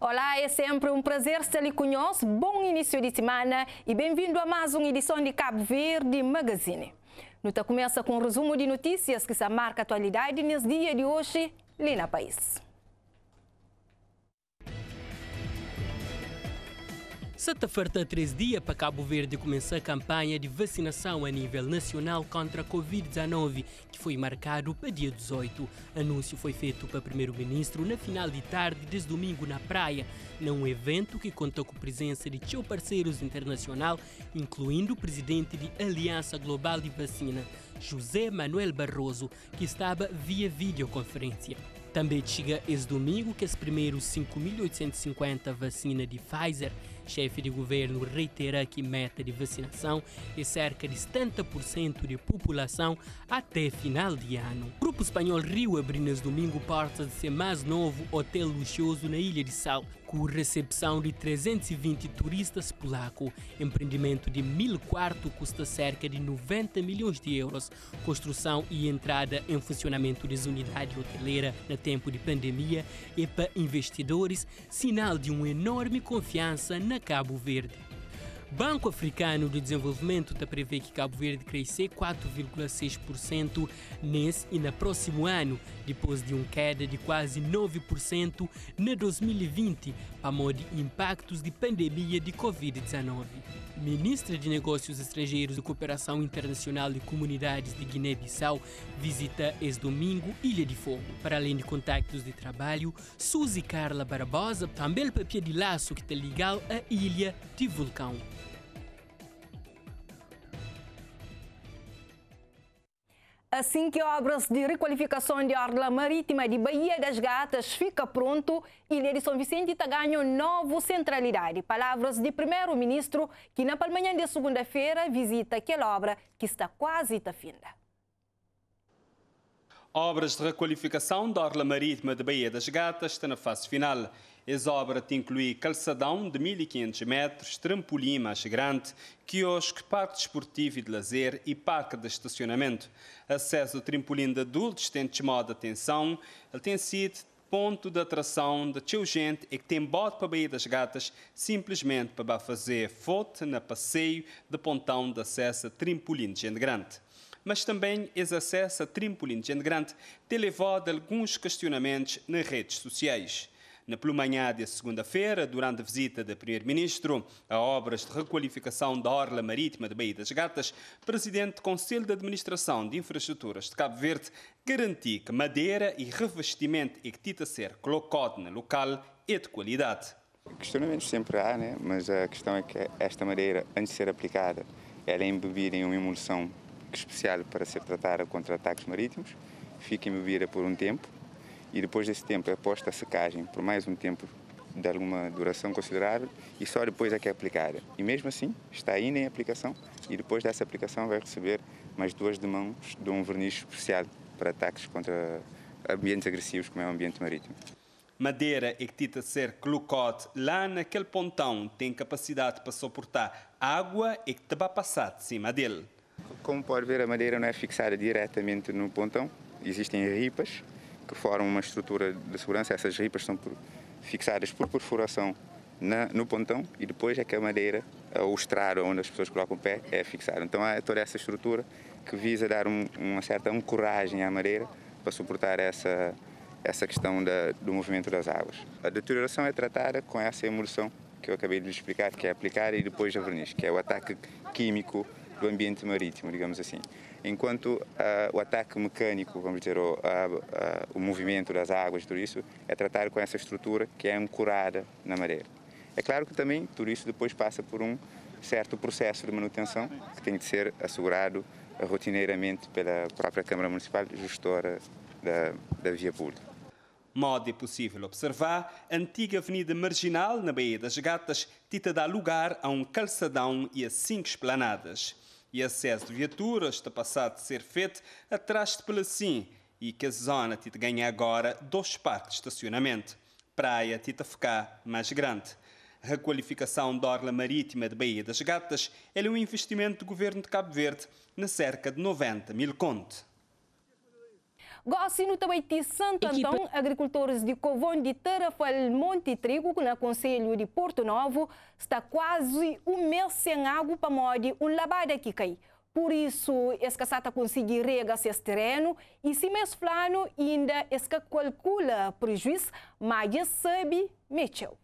Olá, é sempre um prazer estar ali conosco. Bom início de semana e bem-vindo a mais uma edição de Cabo Verde Magazine. Nuta começa com um resumo de notícias que se marca a atualidade nesse dia de hoje, ali na país. Sexta-feira, três dias para Cabo Verde começar a campanha de vacinação a nível nacional contra a Covid-19, que foi marcado para dia 18. Anúncio foi feito para primeiro-ministro na final de tarde deste domingo na praia, num evento que contou com a presença de seus parceiros internacional, incluindo o presidente de Aliança Global de Vacina, José Manuel Barroso, que estava via videoconferência. Também chega esse domingo que os primeiros 5.850 vacinas de Pfizer chefe de governo reitera que meta de vacinação é cerca de 70% de população até final de ano. O grupo espanhol Rio abriu neste domingo portas de seu mais novo hotel luxuoso na Ilha de Sal, com recepção de 320 turistas polacos. Empreendimento de mil quartos custa cerca de 90 milhões de euros. Construção e entrada em funcionamento das unidades hoteleiras no tempo de pandemia é para investidores sinal de uma enorme confiança na Cabo Verde. Banco Africano de Desenvolvimento está prevê que Cabo Verde crescer 4,6% nesse e no próximo ano, depois de uma queda de quase 9% na 2020, modo de impactos de pandemia de Covid-19. Ministra de Negócios Estrangeiros e Cooperação Internacional e Comunidades de Guiné-Bissau visita este domingo Ilha de Fogo. Para além de contactos de trabalho, Suzy Carla Barbosa também o papel de laço que está ligado à Ilha de Vulcão. Assim que obras de requalificação de orla marítima de Baía das Gatas fica pronto, Ilha de São Vicente está ganhando nova centralidade. Palavras de primeiro-ministro que na manhã de segunda-feira visita aquela obra que está quase a finda. Obras de requalificação da orla marítima de Baía das Gatas está na fase final. As obras incluem calçadão de 1.500 metros, trampolim mais grande, quiosque, parque desportivo e de lazer e parque de estacionamento. Acesso ao trampolim de adultos tem chamado a atenção. Ele tem sido ponto de atração de teu gente e que tem bote para Baía das Gatas simplesmente para fazer foto na passeio de pontão de acesso a trampolim de gente grande mas também esse acesso a trampolim de gente grande tem levado alguns questionamentos nas redes sociais. Na manhã de segunda-feira, durante a visita do Primeiro-Ministro a obras de requalificação da Orla Marítima de Baía das Gatas, o Presidente do Conselho de Administração de Infraestruturas de Cabo Verde garantiu que madeira e revestimento e que tita ser colocado no local é de qualidade. Questionamentos sempre há, né? mas a questão é que esta madeira, antes de ser aplicada, ela é embebida em uma emulsão especial para ser tratada contra ataques marítimos, fica embebida por um tempo e depois desse tempo é posta a secagem por mais um tempo de alguma duração considerável e só depois é que é aplicada. E mesmo assim está ainda em aplicação e depois dessa aplicação vai receber mais duas demãos de um verniz especial para ataques contra ambientes agressivos como é o ambiente marítimo. Madeira é que tita ser colocado lá naquele pontão tem capacidade para suportar água e que te vai passar de cima dele. Como pode ver, a madeira não é fixada diretamente no pontão, existem ripas que formam uma estrutura de segurança. Essas ripas são por, fixadas por perfuração na, no pontão e depois é que a madeira, o estrado onde as pessoas colocam o pé, é fixada. Então há toda essa estrutura que visa dar um, uma certa ancoragem à madeira para suportar essa, essa questão da, do movimento das águas. A deterioração é tratada com essa emulsão que eu acabei de explicar, que é aplicada e depois a verniz, que é o ataque químico do ambiente marítimo, digamos assim enquanto uh, o ataque mecânico, vamos dizer, o, o movimento das águas, tudo isso, é tratado com essa estrutura que é ancorada na madeira. É claro que também tudo isso depois passa por um certo processo de manutenção que tem de ser assegurado rotineiramente pela própria Câmara Municipal, gestora da, da via pública. Modo é possível observar a antiga avenida marginal na Baía das Gatas, tita dá lugar a um calçadão e a cinco esplanadas e acesso de viaturas está passado a ser feito atrás de Pelacim e que a zona tita ganha agora dois parques de estacionamento. Praia tita ficar mais grande. A requalificação da orla marítima de Baía das Gatas é um investimento do governo de Cabo Verde na cerca de 90 mil contos. Gosto também de Santo Equipa... Antão, agricultores de Covon de Tarafal Monte Trigo, na Conselho de Porto Novo, está quase um mês sem água para modir um labada que cai. Por isso, esse caçata conseguir regar esse terreno e se mês plano ainda esse calcula prejuízo, mas sabe mexeu.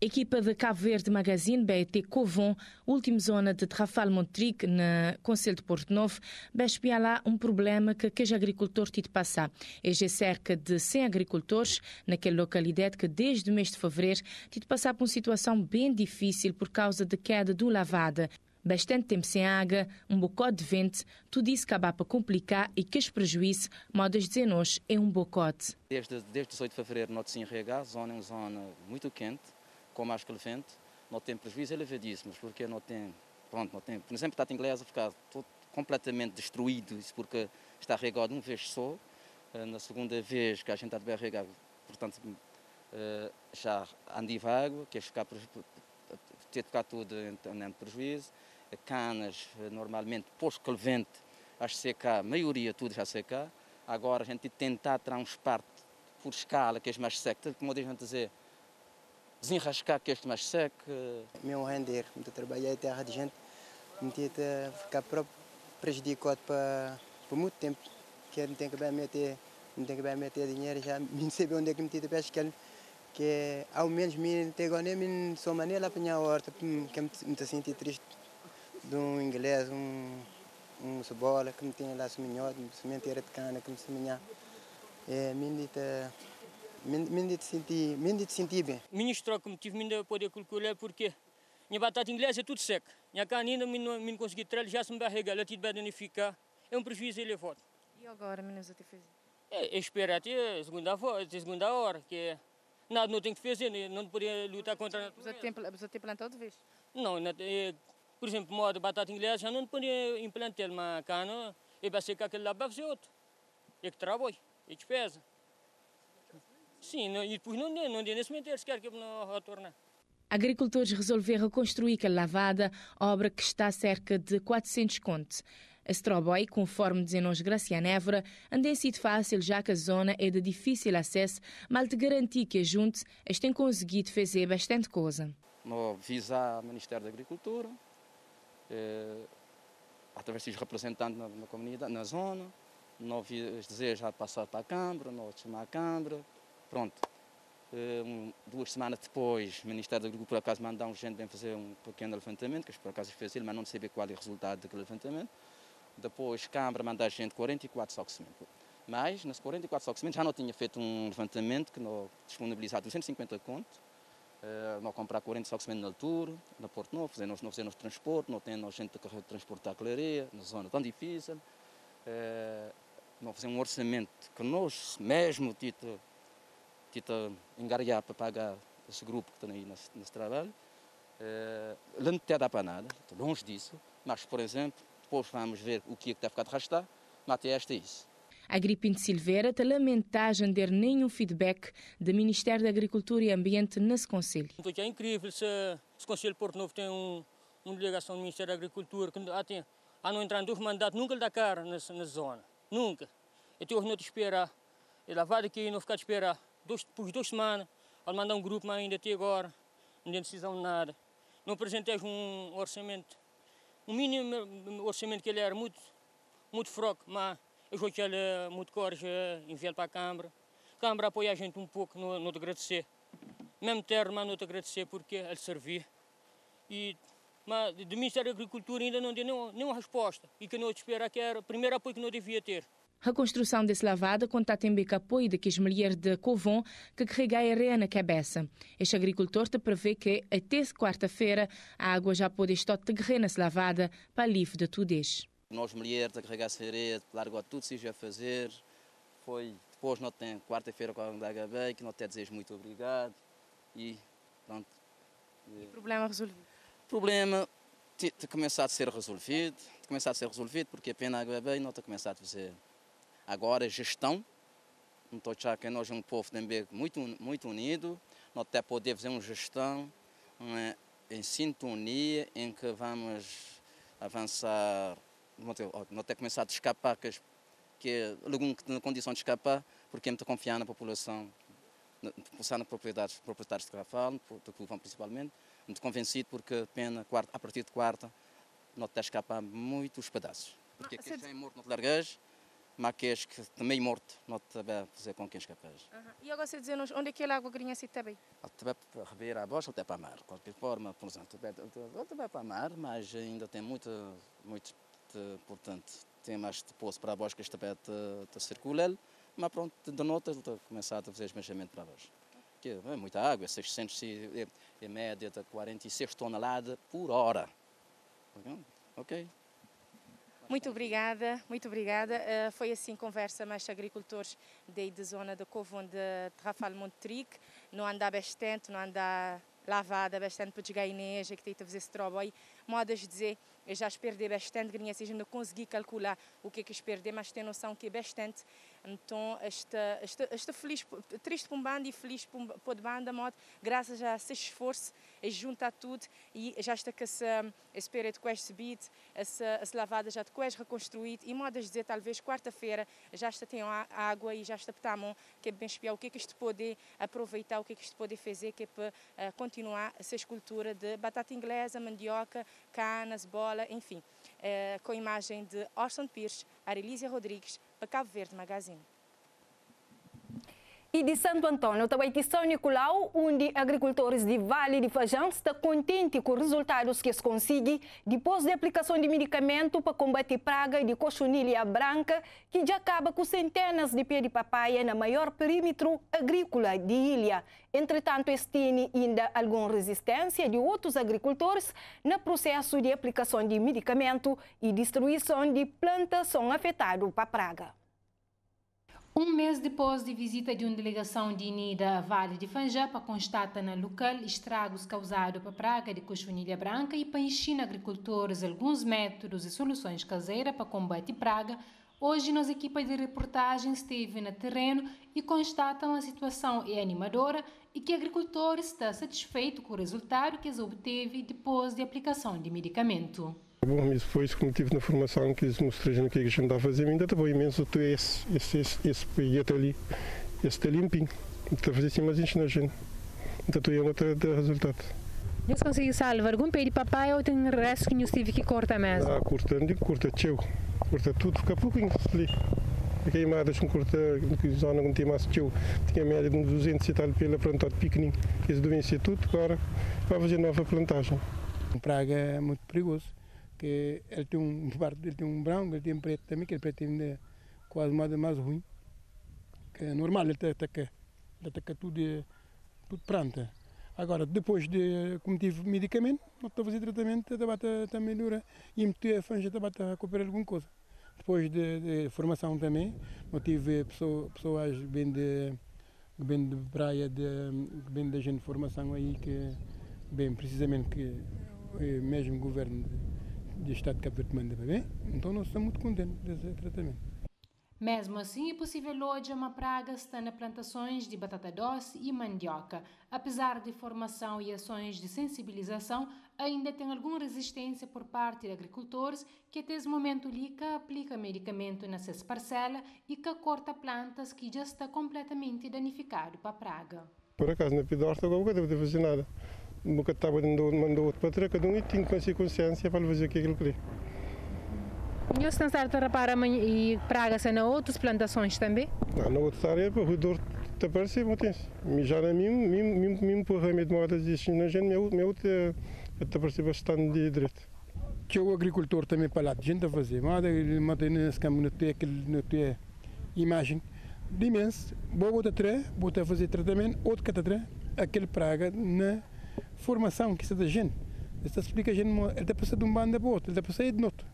Equipa de Cabo Verde Magazine, BET Covon, última zona de Trafal Montric, na Conselho de Porto Novo, vai lá um problema que os agricultores têm de passar. É cerca de 100 agricultores naquela localidade que desde o mês de fevereiro têm de passar por uma situação bem difícil por causa da queda do lavada bastante tempo sem água, um bocado de vento, tudo isso acaba para complicar e que os prejuízos, modas dizer nós, é um bocote. Desde, desde 18 de fevereiro, se enrega, a zona uma zona muito quente, com mais vento, não tem prejuízo elevadíssimos, porque não tem, pronto, não tem, por exemplo, está inglesa ficar todo completamente destruído, isso porque está regado uma vez só, eh, na segunda vez que a gente está bem regado, portanto, eh, já anda água, quer ficar, ter ficar tudo em prejuízo, canas, eh, normalmente, pós que vento, as secar, a maioria tudo já seca. Agora a gente tentar transpar por escala, que é mais seco, como a gente dizer, desenrascar que este mais seco. Meu render, muito trabalhar em terra de gente, me a ficar prejudicado para, por muito tempo, que não tem que bem meter, não tem que bem meter dinheiro, já não sei onde é que me tira pesca, que, que ao menos me agora nem sou maneira apanhar a horta, que me sinto triste de um inglês, um, um cebola, que me tem lá seminhado, sementeira de cana, que me seminha. É, me dita, me dita sentir, me dita sentir bem. Ministro, como tive ainda poder calcular porque minha batata inglesa é tudo seca. Minha cana ainda me não, me consegui trazer, já se me barriga, ela tive danificar. É um prejuízo elevado. E agora, menos a te fazer? É, espera até a segunda, a segunda hora, que nada não tem que fazer, não poderia lutar contra a natureza. Você tem plantado de vez? Não, é, por exemplo, moda batata inglesa, já não podia implantar uma cana e vai ser que aquele lá vai fazer outro. É que trabalho, é que pesa. Sim, não, e depois não dê, não dê nesse momento, eles querem que eu não retorne. Agricultores resolveram reconstruir aquela lavada, obra que está a cerca de 400 contos. A Stroboy, conforme dizemos Graciana Évora, anda sido fácil já que a zona é de difícil acesso, mas te garantir que a junte eles têm conseguido fazer bastante coisa. No visa o Ministério da Agricultura, eh, através dos representantes na, na, comunidade, na zona, nós desejamos passar para a Câmara, nós chamar a Câmara, pronto. Eh, um, duas semanas depois, o Ministério da Agricultura, por acaso, mandou gente bem fazer um pequeno levantamento, que por acaso fez ele, mas não sabia qual é o resultado daquele levantamento. Depois, a Câmara mandou a gente 44 sacos de cimento. Mas, nas 44 sacos de cimento, já não tinha feito um levantamento que não disponibilizava 250 contos Uh, não comprar 40 só na altura, na Porto Novo, fazer, não fazemos transporte, não tem gente que transportar a clareia, na zona tão difícil. Uh, não fazer um orçamento que nós mesmo tita, tita engarear para pagar esse grupo que está aí nesse, nesse trabalho. Uh, não tem dá para nada, longe disso, mas, por exemplo, depois vamos ver o que é que está a ficar de arrastar, mas até esta é isso. Agripino Silveira te lamenta ter nenhum feedback do Ministério da Agricultura e Ambiente nesse Conselho. É incrível se o Conselho de Porto Novo tem um, uma delegação do Ministério da Agricultura que há, tem, há não entrar em mandato, nunca lhe dá cara nessa, nessa zona. Nunca. Então, não te esperar. Ele vai aqui não ficar de esperar. Dois, por duas semanas, ele mandar um grupo, mas ainda até agora não tem decisão de nada. Não apresentei um orçamento, um mínimo orçamento que ele era muito, muito fraco, mas eu vou ele muito coragem, enviar para a Câmara. A Câmara apoia a gente um pouco no, no te agradecer. Mesmo terra, mas não te agradecer porque ele servia. E, mas do Ministério da Agricultura ainda não deu nenhuma, nenhuma resposta. E que não espera que era o primeiro apoio que não devia ter. A construção desse lavada conta também com apoio daqueles mulheres de Covon que carregam a areia na cabeça. Este agricultor te prevê que até quarta-feira a água já pode estar de guerreira nessa lavada para livre de tudo isso. Nós mulheres a carregar a largou tudo se a fazer. Foi depois não tem quarta-feira com a HB, que não te desejo muito obrigado. E pronto. E problema resolvido? Problema tem começado a ser resolvido, tem começado a ser resolvido porque a pena HB não está começado a fazer. Agora gestão, estou achar que nós é um povo também muito, muito unido, não até poder fazer uma gestão é, em sintonia em que vamos avançar. Não ter começado a escapar que, que algum que na condição de escapar, porque é muito confiar na população, pensar na propriedades, proprietários de Carafal, de Covão principalmente, muito convencido porque pena, quarta, a partir de quarta, não está a escapar muitos pedaços. Porque aqui já é morto no mas que que também morto, não a fazer com quem escapar. Uhum. E agora você dizer onde é que a água grinha se também? Até para rever a bosta, até para a mar. De qualquer forma, por exemplo, até para a mar, mas ainda tem muito, muito, portanto, tem mais de poço para a bosta que está a circular, mas pronto, de nota está a começar a fazer esmejamento para a bosta. Que é muita água, 600, é, é média de 46 toneladas por hora. Ok. Muito obrigada, muito obrigada. Uh, foi assim conversa mais agricultores da zona de Covon de Rafal Montric. Não anda bastante, não anda lavada bastante para chegar Inês, que tem que fazer esse trabalho. Modas de dizer, eu já perdi bastante, não consegui calcular o que é que perdi, mas tenho noção que é bastante. Então, esta, esta, esta feliz, triste para um bando e feliz para o modo, graças a esse esforço, e juntar tudo e já está com esse espírito com este beat, essa, essa lavada já de quase reconstruído e modas dizer talvez quarta-feira já está tem água e já está para mão que é bem espiar o que é que isto pode aproveitar, o que é que isto pode fazer que é para uh, continuar essa escultura de batata inglesa, mandioca, canas, bola, enfim. Uh, com a imagem de Orson Pires, Arelísia Rodrigues, para Cabo Verde Magazine. E de Santo Antônio, também de São Nicolau, onde agricultores de Vale de Fajão estão contentes com os resultados que se conseguem depois da aplicação de medicamento para combater praga de cochonilha branca, que já acaba com centenas de pés de papaya na maior perímetro agrícola de ilha. Entretanto, este ainda alguma resistência de outros agricultores no processo de aplicação de medicamento e destruição de plantas são afetados para a praga. Um mês depois de visita de uma delegação de INIDA a Vale de Fanjapa, constata na local estragos causados pela praga de cochonilha branca e para ensinar agricultores alguns métodos e soluções caseiras para combater praga, hoje nossa equipa de reportagem esteve no terreno e constatam a situação é animadora e que agricultores está satisfeito com o resultado que obteve depois de aplicação de medicamento. Bom, isso foi isso que tive na formação que eles mostraram o que a gente está a fazer. Ainda estava imenso tu esse, esse, esse, esse projeto ali, esse está limpinho. Está a fazer assim, mas enche na gente. Então tu ia ter resultado. Nós conseguimos salvar algum pé de papai ou tem resto que nós tive que cortar mesmo? Ah, corta, não corta, tchau. Corta tudo, fica pouquinho ali. Queimadas com corta, zona não tem mais tchau. Tinha média de uns 200 e tal pela plantado pequenininho. Eles devem ser tudo agora para fazer nova plantagem. Praga é muito perigoso que ele tem um ele tem um branco, ele tem um preto também, que ele preto ainda quase mais, mais ruim. Que é normal, ele ataca, ele ataca tudo, tudo planta. Agora, depois de como tive medicamento, estou a fazer tratamento, está a melhorar e meter a fanja está a recuperar alguma coisa. Depois de, de, formação também, não tive pessoa, pessoas bem de, bem de praia, de, bem da gente de formação aí, que bem precisamente que eh, mesmo governo de Estado de Cabo Verde manda bem, então nós estamos muito contentes desse tratamento. Mesmo assim, é possível hoje uma praga está nas plantações de batata doce e mandioca. Apesar de formação e ações de sensibilização, ainda tem alguma resistência por parte de agricultores que até esse momento lica aplica medicamento nessas parcelas e que corta plantas que já está completamente danificado para a praga. Por acaso, na Pidorta, não deve fazer nada nunca estava mandou, mandou outro para trás, cada um e tinha consciência para fazer o que ele queria. E você está a reparar e praga-se na outras plantações também? Não, na outra área, para o redor está parecendo, mas tem. Já na minha, mesmo, mesmo por remédio de modas e na gente, meu, meu está parecendo bastante de direito. Que o agricultor também para lá, gente a fazer, mas ele mantém nesse campo, não tem aquele, não tem imagem de imenso. Vou botar três, botar fazer tratamento, outro catatré, aquele praga na formação que se da gente. Esta explica a gente, ele está passando de um bando para outro, ele está passando de outro.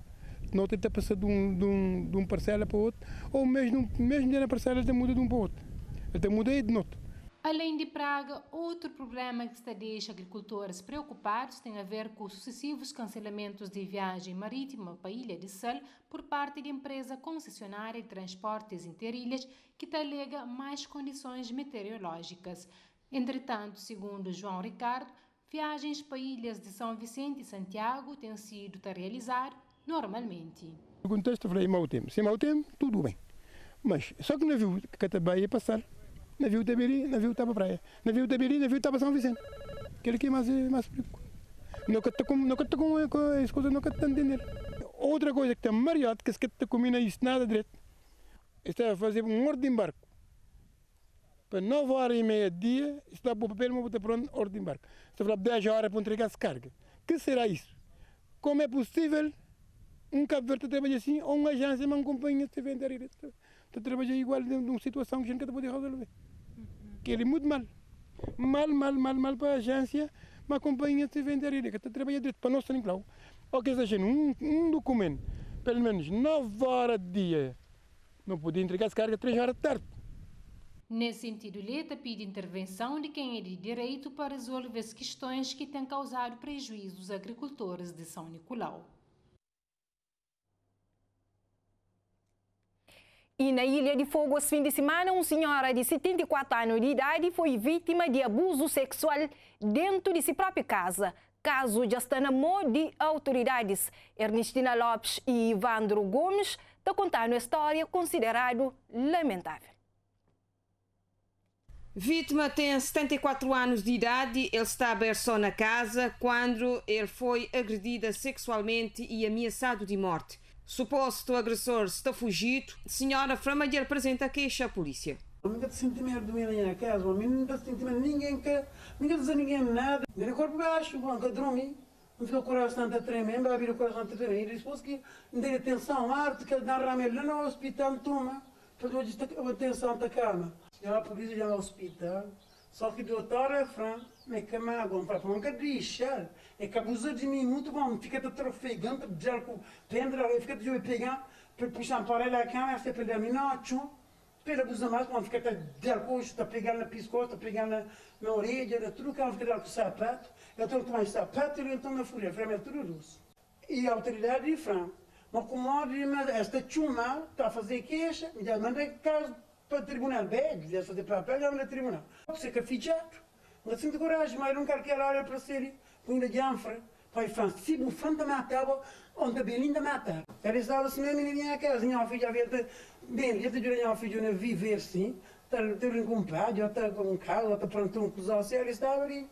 No outro ele está passando de um, de, um, de um parcela para outro, ou mesmo, mesmo na parcela ele está muda de um para outro. Ele está de outro. Além de praga, outro problema que está deixa agricultores preocupados tem a ver com os sucessivos cancelamentos de viagem marítima para a Ilha de Sal por parte de empresa concessionária de transportes interilhas que alega mais condições meteorológicas. Entretanto, segundo João Ricardo, viagens para ilhas de São Vicente e Santiago têm sido a realizar normalmente. O contexto falei mau tempo. Se mau tempo, tudo bem. Mas só que navio que até ia passar, navio Tabiri, navio estava praia. Navio Tabiri, navio estava São Vicente. Aquele que é mais, mais perigo. Não está com, não as coisas, não que está a entender. Outra coisa que está mariado, que se que está comendo isso nada direito, está a fazer um ordem de embarque. Para 9 horas e meia dia, está para o papel, mas está pronto, ordem de embarque. Está a falar 10 horas para entregar-se carga. que será isso? Como é possível um Cabo Verde trabalhar assim, ou uma agência, uma companhia de vender a trabalhar igual de uma situação que a gente não pode resolver. Que ele é muito mal. Mal, mal, mal, mal para a agência, uma companhia de vender que está trabalhando direito para nós, nem claro. Ou que seja, um, um documento, pelo menos 9 horas de dia, não podia entregar as cargas 3 horas de tarde. Nesse sentido, Leta pede intervenção de quem é de direito para resolver as questões que têm causado prejuízo aos agricultores de São Nicolau. E na Ilha de Fogo, esse fim de semana, uma senhora de 74 anos de idade foi vítima de abuso sexual dentro de sua própria casa. Caso já está na mão de autoridades. Ernestina Lopes e Ivandro Gomes estão contando a história considerado lamentável. Vítima tem 74 anos de idade. Ele está só na casa quando ele foi agredido sexualmente e ameaçado de morte. Suposto agressor está fugido. Senhora Framagueira apresenta queixa à polícia. Nunca te senti medo de minha casa, a mim nunca te senti medo, ninguém quer, ninguém diz a ninguém nada. Ele corpo baixo, que dormi. Não fica o coração a tremer, vai o coração a tremer. Ele disse que não tem atenção, arte, que dá ramelo lá no hospital, toma. Para hoje atenção da cama. Já polícia já hospital. Só que o doutor é franco, me cama água, para nunca deixar. É que abusa de mim muito bom, fica trofegando, já com pendra, fica te pegando, para puxar para lá a cama, você perde a mim, não, tchum. Mais, quando fica dar coxa, está pegando na está pegando na, na orelha, tudo que ela fica com sapato. Eu tenho que tomar sapato e eu estou na fúria, mim é tudo. E a autoridade de franco, mas como esta chuma está a fazer queixa, me manda caso para o tribunal, bem, devia fazer papel, já manda tribunal. Você que é fichado. Não sinto coragem, mas não quero que ela olhe para ser punha de anfra. Pai Francisco, se o fã da matava, onde a Belinda matava. Ela estava assim, minha menina, que as minha filha havia, bem, eu te digo, minha filha, viver sim, ter um compadre, outra com um carro, outra pronto um cuzão, ela estava ali.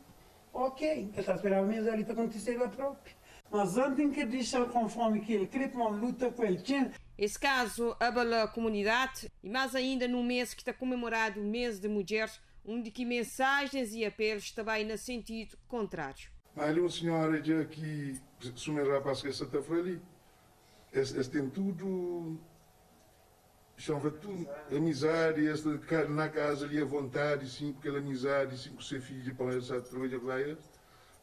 Ok, eu estava esperando mesmo ali para acontecer a própria. Mas antes que deixar conforme que ele, queria uma luta com ele, tinha esse caso abala a comunidade e mais ainda no mês que está comemorado o mês de mulheres, onde que mensagens e apelos também no sentido contrário. Ali uma senhora já que sume rapaz que está ali, este tem tudo, chama tudo, amizade, esta na casa ali à vontade, sim, porque ela amizade, sim, com seu filho para essa trabalhar lá,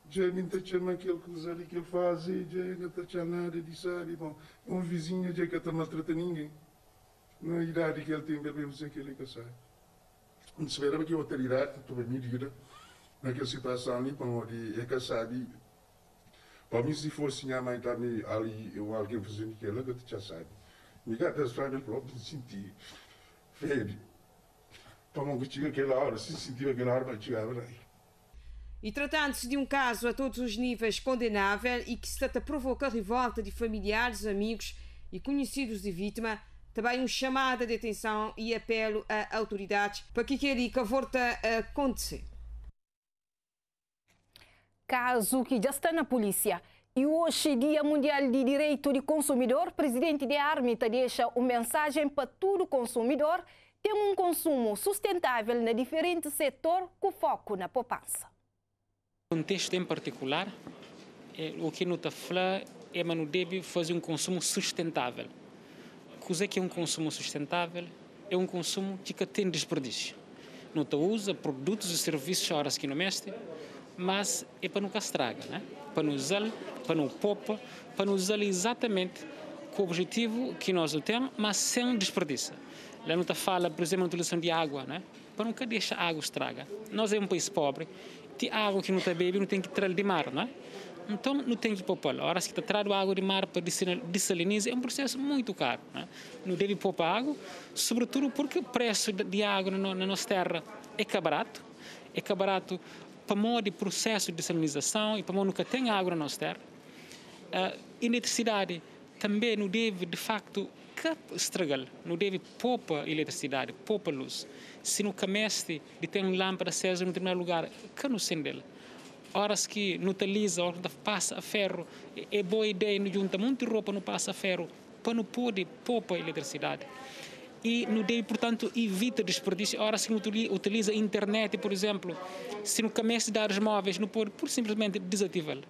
está chamando aquele coisa ali que ele faz, não chamando nada de sabe, bom, um vizinho já que está maltratando ninguém, na idade que ele tem, bem sei que ele que sai. Não espera que a autoridade, naquela situação ali, para onde é que sabe, para mim se fosse minha mãe também ali, eu alguém fazendo que tu já sabe. Me gata as famílias próprias sentir, febre. Para mim que tinha aquela hora, se sentir aquela hora, mas chegava lá. E tratando-se de um caso a todos os níveis condenável e que se trata provocar revolta de familiares, amigos e conhecidos de vítima, também um chamado de atenção e apelo a autoridades para que aquele que volta a acontecer. Caso que já está na polícia. E hoje, Dia Mundial de Direito do Consumidor, presidente de Armita deixa uma mensagem para todo consumidor ter um consumo sustentável na diferente setor com foco na poupança contexto em particular, é, o que não está falando é que não deve fazer um consumo sustentável. O que é um consumo sustentável? É um consumo que tem desperdício. Não usa produtos e serviços horas que não mexe, mas é para nunca estraga, né? para não usar, para não poupa, para não usar exatamente com o objetivo que nós temos, mas sem desperdício. Lá não fala, por exemplo, na utilização de água, né? para nunca deixar a água estraga. Nós é um país pobre, tem água que não está bebendo, não tem que trazer de mar, não? Então, não tem que poupar. A hora que está trazendo água de mar para desalinizar é um processo muito caro. Não, é? não deve poupar água, sobretudo porque o preço de água na, nossa terra é barato. É barato para modo de processo de desalinização e para modo nunca tem água na nossa terra. Uh, eletricidade também não deve, de facto, que estragar, não deve poupa eletricidade, poupa luz. Se no comece de ter uma lâmpada acesa em determinado lugar, que não acende horas que não utiliza, horas que passa a ferro, é boa ideia, não junta muita roupa, não passa a ferro, para não poder poupar eletricidade. E não deve, portanto, evita desperdício. Ora, se não utiliza a internet, por exemplo, se não começa a dar os móveis, não pode, por simplesmente desativá-lo.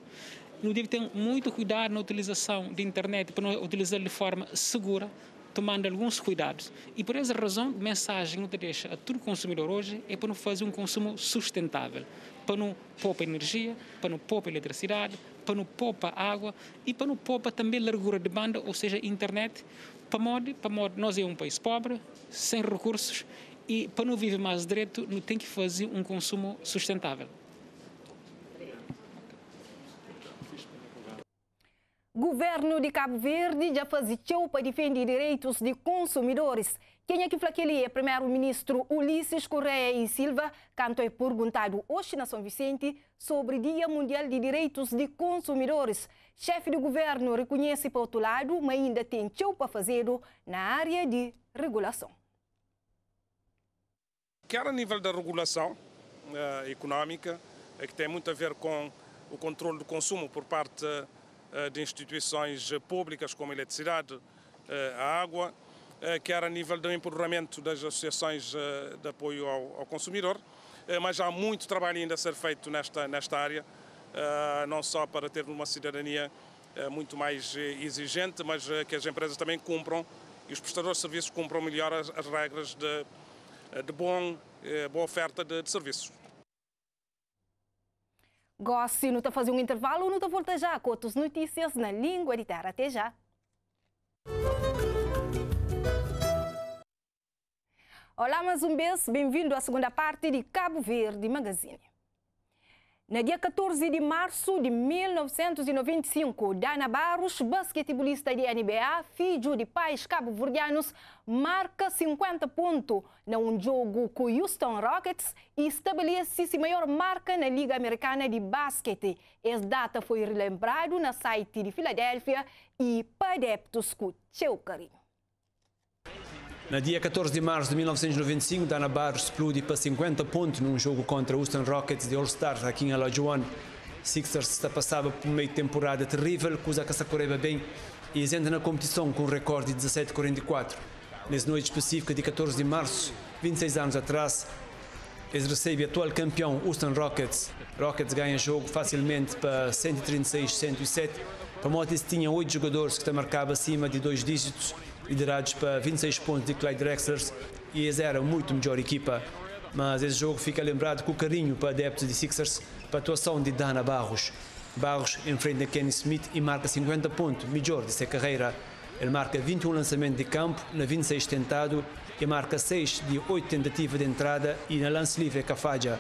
Não deve ter muito cuidado na utilização da internet para não utilizar de forma segura, tomando alguns cuidados. E por essa razão, a mensagem que eu deixo a todo consumidor hoje é para não fazer um consumo sustentável para não poupar energia, para não poupar eletricidade, para não poupar água e para não poupar também largura de banda, ou seja, internet, para modo, para modo nós é um país pobre, sem recursos e para não viver mais direito, não tem que fazer um consumo sustentável. Governo de Cabo Verde já faz para defender direitos de consumidores quem é que flaquelia é primeiro-ministro Ulisses Correia e Silva, canto é perguntado hoje na São Vicente sobre Dia Mundial de Direitos de Consumidores. Chefe do governo reconhece por outro lado, mas ainda tem tchau para fazer na área de regulação. Quer a nível da regulação uh, económica, é que tem muito a ver com o controle do consumo por parte uh, de instituições públicas como a eletricidade, uh, a água, eh, quer a nível do empoderamento das associações eh, de apoio ao, consumidor, eh, mas há muito trabalho ainda a ser feito nesta, nesta área, não só para ter uma cidadania muito mais exigente, mas que as empresas também cumpram e os prestadores de serviços cumpram melhor as, as regras de, de bom, boa oferta de, de serviços. Gosto, não está fazendo um intervalo, não está volta já com outras notícias na língua de terra. Até já. Olá, mais um beijo, bem-vindo à segunda parte de Cabo Verde Magazine. No dia 14 de março de 1995, Dana Barros, basquetebolista de NBA, filho de pais cabo-verdianos, marca 50 pontos num jogo com o Houston Rockets e estabelece-se maior marca na Liga Americana de Basquete. Essa data foi relembrado na site de Filadélfia e para adeptos com seu carinho. Na dia 14 de março de 1995, Dana Barros explode para 50 pontos num jogo contra Houston Rockets de All-Stars aqui em Alajuan. Sixers está passava por meio temporada terrível, coisa que se correva bem e entra na competição com um recorde de 17-44. Nessa noite específica de 14 de março, 26 anos atrás, eles recebem o atual campeão Houston Rockets. Rockets ganha jogo facilmente para 136-107. Para Motis tinha oito jogadores que marcavam acima de dois dígitos liderados para 26 pontos de Clyde Drexlers e eles eram muito melhor equipa. Mas esse jogo fica lembrado com carinho para adeptos de Sixers para a atuação de Dana Barros. Barros enfrenta Kenny Smith e marca 50 pontos, melhor de sua carreira. Ele marca 21 lançamentos de campo, na 26 tentado e marca 6 de 8 tentativas de entrada e na lance livre Cafaja.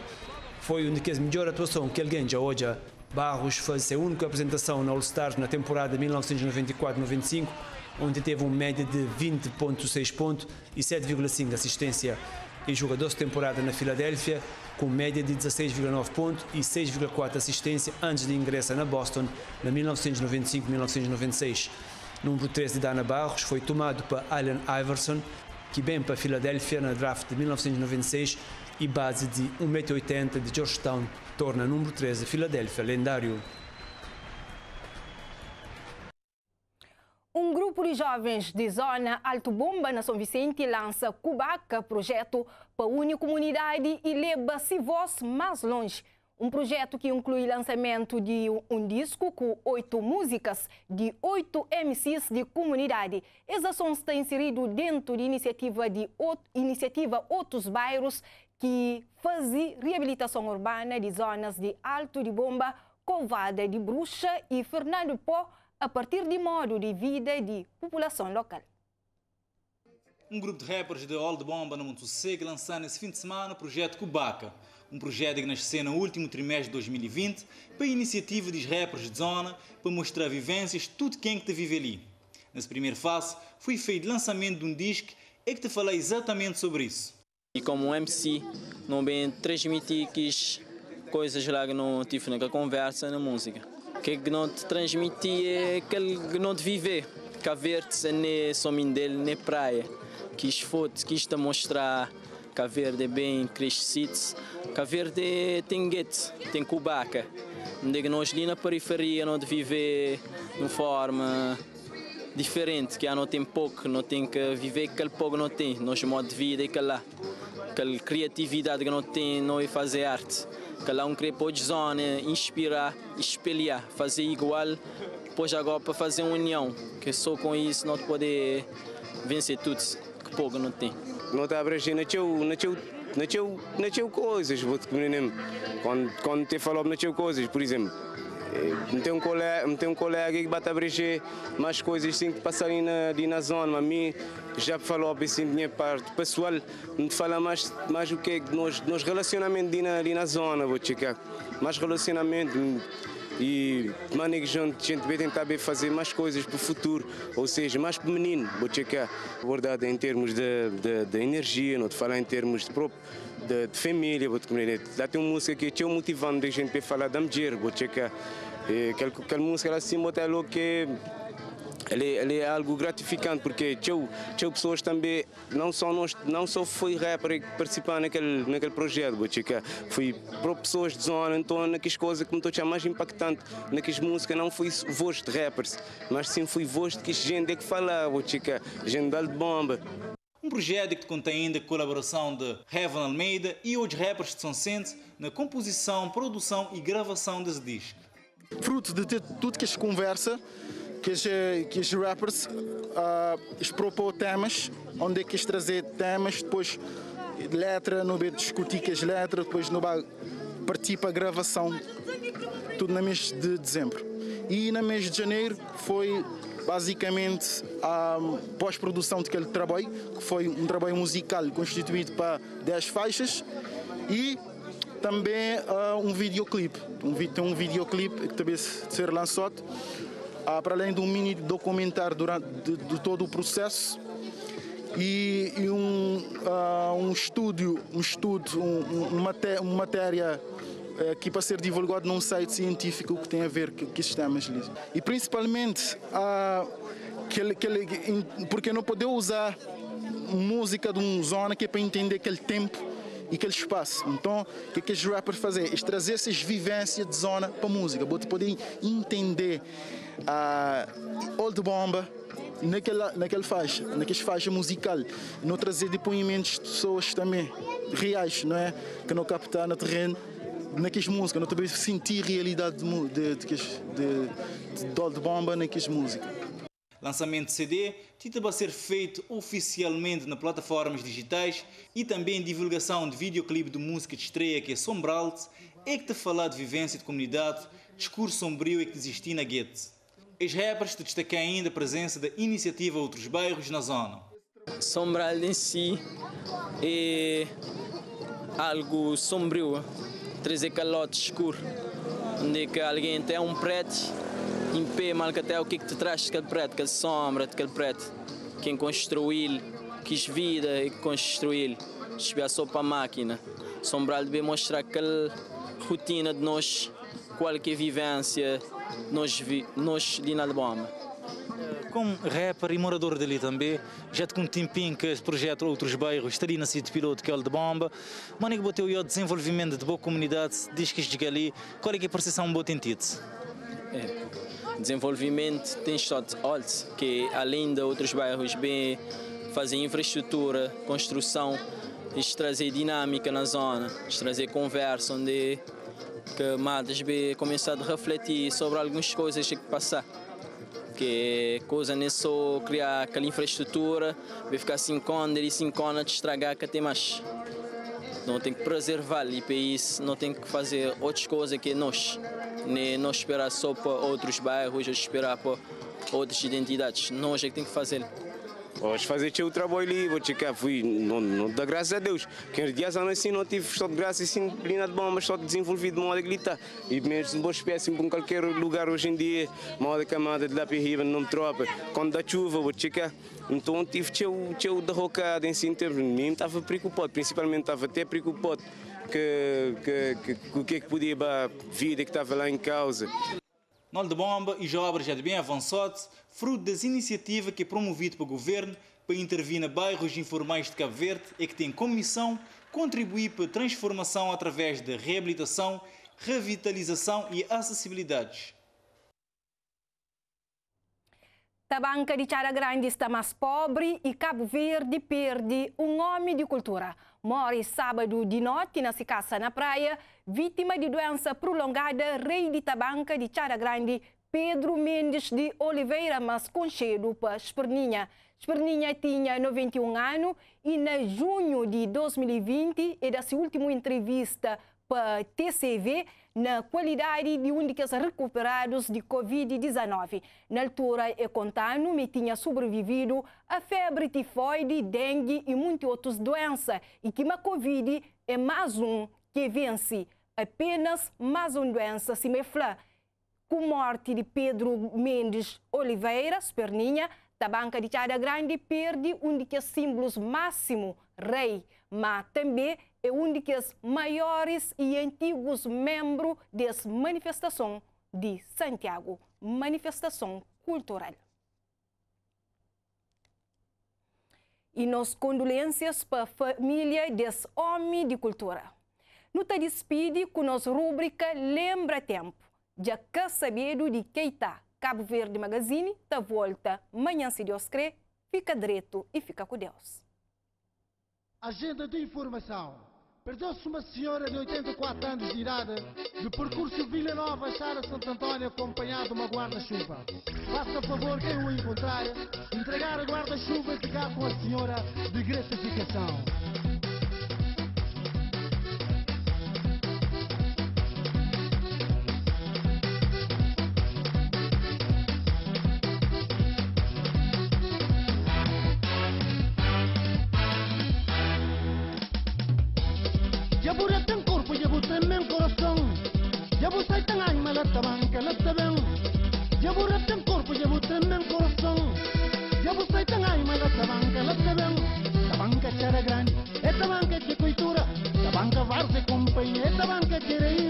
Foi uma das melhores atuações que alguém já hoje. Barros fez a única apresentação na All-Stars na temporada 1994-95 onde teve uma média de 20,6 pontos e 7,5 assistência. E jogou 12 temporadas na Filadélfia, com média de 16,9 pontos e 6,4 assistência antes de ingressar na Boston, na 1995-1996. Número 13 de Dana Barros foi tomado para Allen Iverson, que vem para a Filadélfia na draft de 1996 e base de 1,80m de Georgetown, torna número 13 Filadélfia lendário. Grupo de jovens de zona Alto Bomba, na São Vicente, lança Cubaca, projeto para unir comunidade e leva-se voz mais longe. Um projeto que inclui lançamento de um disco com oito músicas de oito MCs de comunidade. Essa ação está inserido dentro de iniciativa de iniciativa Outros Bairros, que faz reabilitação urbana de zonas de Alto de Bomba, Covada de Bruxa e Fernando Pó, a partir de modo de vida de população local. Um grupo de rappers de Old Bomba no Monte segue lançando esse fim de semana o projeto Cubaca, um projeto que nasceu no último trimestre de 2020 para a iniciativa dos rappers de zona para mostrar vivências de tudo quem que vive ali. Nessa primeira fase foi feito o lançamento de um disco e que te falei exatamente sobre isso. E como MC, não bem transmitir coisas lá que não tive na conversa na música que não te transmitia aquele que não te viver. Caverde nem somente dele, nem praia. Quis fotos, quis te mostrar Caverde é bem crescido. Caverde tem guete, tem cubaca. Onde nós ali na periferia não de viver de uma forma diferente, que não tem pouco, não tem que viver aquele pouco não tem, nosso modo de vida é que lá, aquela criatividade que não tem, não é fazer arte, lá um querer pode zona, inspirar, espelhar, fazer igual, depois agora para fazer uma união, que só com isso não pode vencer tudo, que pouco não tem. Não está abrangendo, nasceu, nasceu, nasceu, nasceu coisas, vou te quando, quando te falou nasceu coisas, por exemplo, não tem um colega, não tem um colega que bate a brecher mais coisas assim que passarem na, ali na zona, mas a mim já falou assim minha parte pessoal, me fala mais mais o que nós nós relacionamento ali na, ali na zona, vou checar. Mais relacionamento e maneira que a gente vai tentar fazer mais coisas para o futuro, ou seja, mais para o menino, vou checar. Verdade em termos de, de, de energia, não te falar em termos de próprio de, de família, vou te comer. Lá tem uma música que é motivando a gente para falar da mulher, vou checar. Aquela, aquela música assim, logo que ele, ele, é algo gratificante porque tinha, pessoas também não só nós não só foi rapper participar naquele naquele projeto botica fui para pessoas de zona então naquelas coisas que me estou mais impactante naquelas músicas não foi voz de rappers mas sim foi voz de que gente que falava botica gente de bomba. Um projeto que contém ainda a colaboração de Heaven Almeida e outros rappers de São Vicente na composição, produção e gravação desse disco fruto de tudo que se conversa, que os, que os rappers uh, propõem temas, onde é que quis trazer temas, depois letra, no vai discutir que as letras, depois no vai partir para a gravação, tudo no mês de dezembro. E no mês de janeiro foi basicamente a pós-produção daquele trabalho, que foi um trabalho musical constituído para 10 faixas e também uh, um videoclipe. Um, tem um videoclipe que também ser lançado, uh, para além de um mini documentário durante de, de todo o processo e, e um, uh, um estúdio, um estudo, um, um uma matéria aqui para ser divulgado num site científico que tem a ver com esses temas. E principalmente, uh, que ele, que ele, porque não poder usar música de uma zona que é para entender aquele tempo e aquele espaço. Então, o que, é que os rappers fazem? É trazer essas vivências de zona para a música, para poder entender a uh, Old Bomba naquela, naquela faixa, naquela faixa musical. Não trazer depoimentos de pessoas também reais, não é? Que não captar no terreno naquelas músicas, não também sentir a realidade de, de, de, de, de Old Bomba naquelas músicas. Lançamento de CD tita a ser feito oficialmente nas plataformas digitais e também divulgação de videoclipe de música de estreia que é Sombralt, é que te falar de vivência de comunidade, discurso sombrio é que existia na guete. Os rappers te destacam ainda a presença da iniciativa Outros Bairros na zona. Sombral em si é algo sombrio, trazer calote escuro, onde que alguém tem um preto em pé, até o que, que te traz aquele preto, aquele sombra, aquele preto. Quem construiu, quis vida e construiu, estiver só para a máquina. Sombral deve mostrar aquela rotina de nós, qualquer vivência, nós, nós de nada bomba. Como rapper e morador dali também, já com um tempinho que esse projeto Outros Bairros estaria na cidade piloto que é o de bomba, mas que bateu o desenvolvimento de boa comunidade, diz que de ali, qual é que é a percepção boa sentido? É desenvolvimento tem estado que além de outros bairros bem fazer infraestrutura, construção, isto trazer dinâmica na zona, isto trazer conversa onde que matas bem começar a refletir sobre algumas coisas que passar que coisa não é só criar aquela infraestrutura, ficar cinco anos e cinco anos estragar que tem mais. Não tem que preservar para isso não tem que fazer outras coisas que nós nem não esperar só para outros bairros, esperar para outras identidades. Nós é que tem que fazer. Hoje fazer o trabalho ali, vou checar, fui, não, não dá graças a Deus. Que os dias assim não tive só de graça e disciplina de bom, mas só desenvolvido de modo que está. E mesmo boa espécie em qualquer lugar hoje em dia, modo camada de lá para riba, não me tropa. Quando dá chuva, vou checar. Então tive teu derrocado em si, em termos de mim, estava preocupado, principalmente estava até preocupado que, que, que, o que é que podia a vida que estava lá em causa. Nol de Bomba e obras já de bem avançado, fruto das iniciativas que é promovido pelo governo para intervir na bairros informais de Cabo Verde e que tem como missão contribuir para a transformação através da reabilitação, revitalização e acessibilidades. A banca de Chara Grande está mais pobre e Cabo Verde perde um homem de cultura. Morre sábado de noite na casa na praia, vítima de doença prolongada, rei de Tabanca de Chara Grande, Pedro Mendes de Oliveira, mas conchedo para Esperninha. Esperninha tinha 91 anos e, em junho de 2020, e da sua última entrevista TCV, na qualidade de dos recuperados de Covid-19. Na altura, é contando que tinha sobrevivido a febre tifoide, dengue e muitas outras doenças, e que a Covid é mais um que vence. Apenas mais uma doença se me fala. Com morte de Pedro Mendes Oliveira, Perninha, da Banca de Chada Grande perde um dos símbolos máximo, rei, mas também é um dos maiores e antigos membros dessa manifestação de Santiago, manifestação cultural. E nos condolências para a família desse homem de cultura. No te despide com nossa rubrica Lembra Tempo, já que sabido de está Cabo Verde Magazine, da volta manhã se Deus crê, fica direito e fica com Deus. Agenda de informação. Perdeu-se uma senhora de 84 anos de idade de percurso Vila Nova Sara Santo António acompanhado de uma guarda-chuva. Faça favor quem o encontrar, entregar a guarda-chuva e ficar com a senhora de gratificação. Tan alma la tabanca, la taben. Jabura ten corpo, jabu tremen corazón. Jabu sai tan alma la tabanca, la taben. Tabanca cara grande, esta banca que cultura. Tabanca varse companhia, esta banca que reis.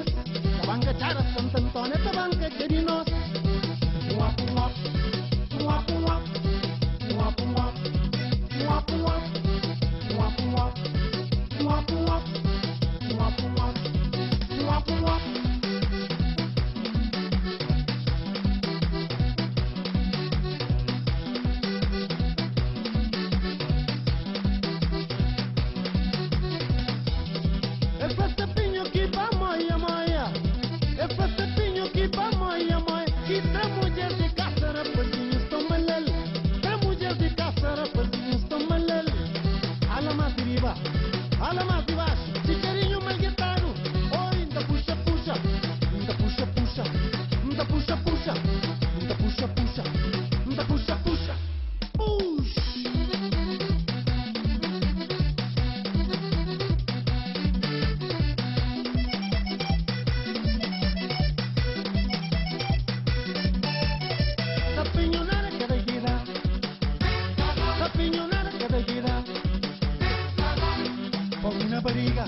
Banca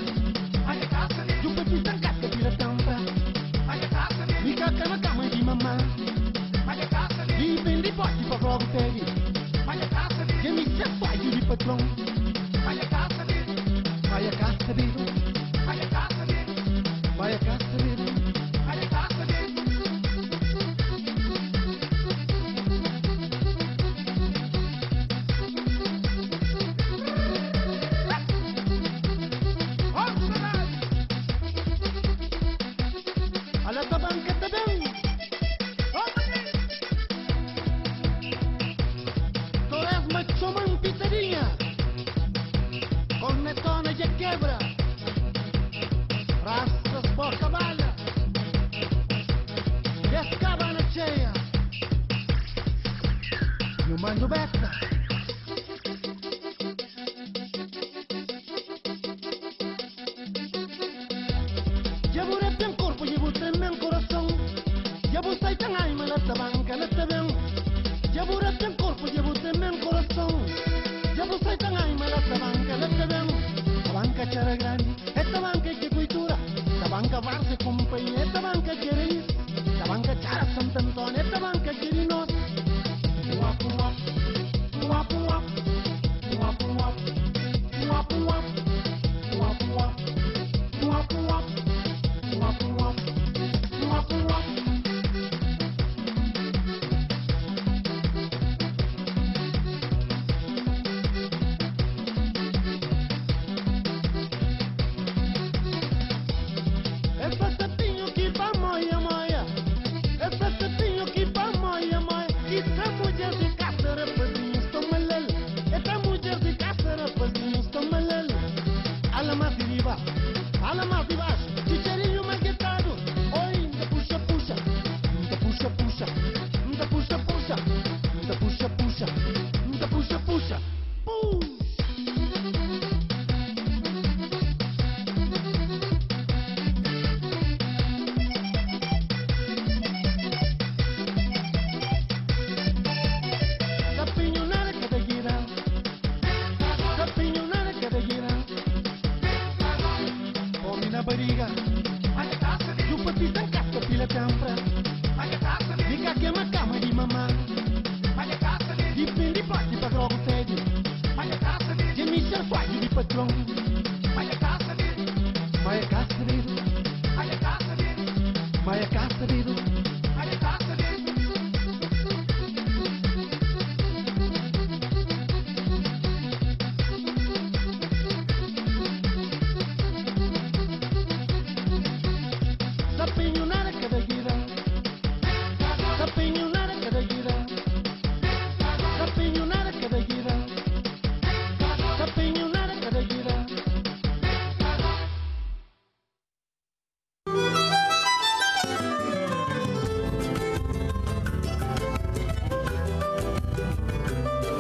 varse companhia,